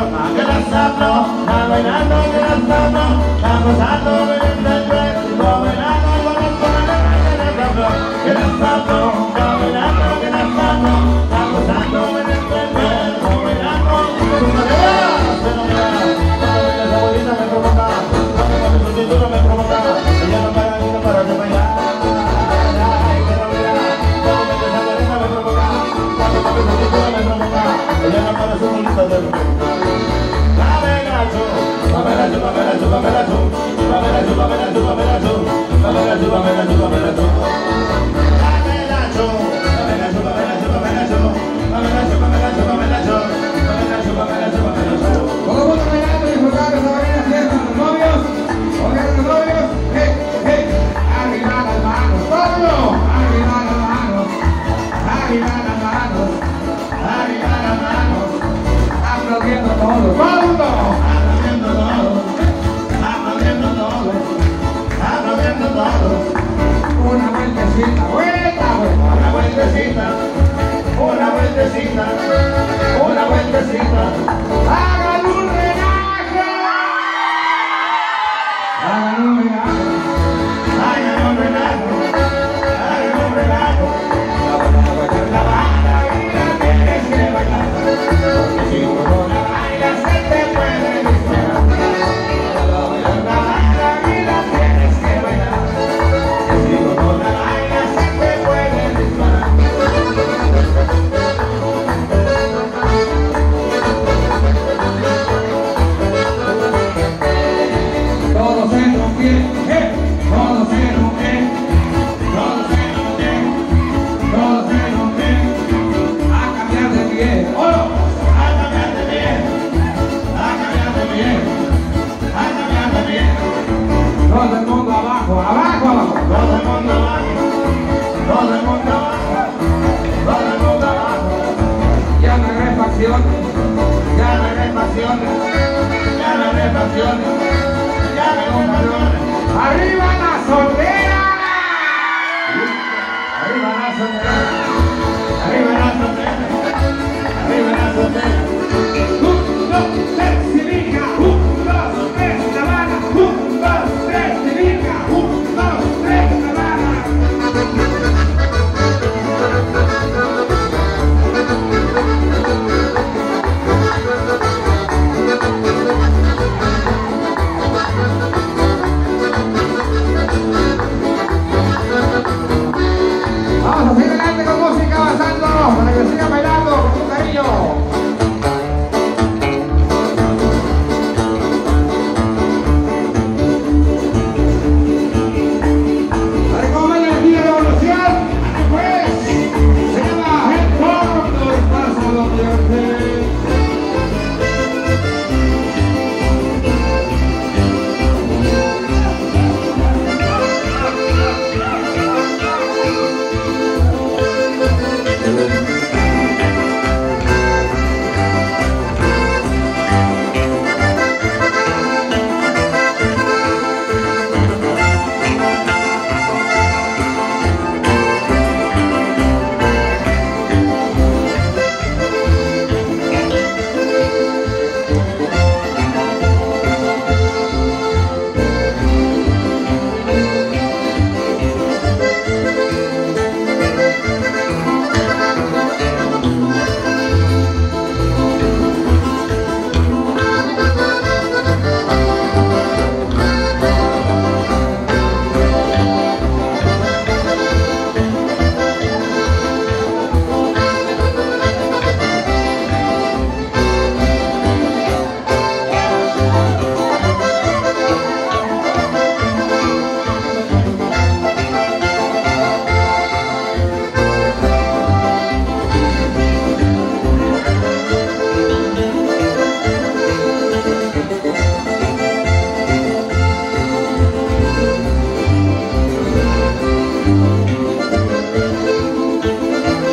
Gracias. ayúdame, ayúdame, ayúdame, ayúdame. canciones. Ya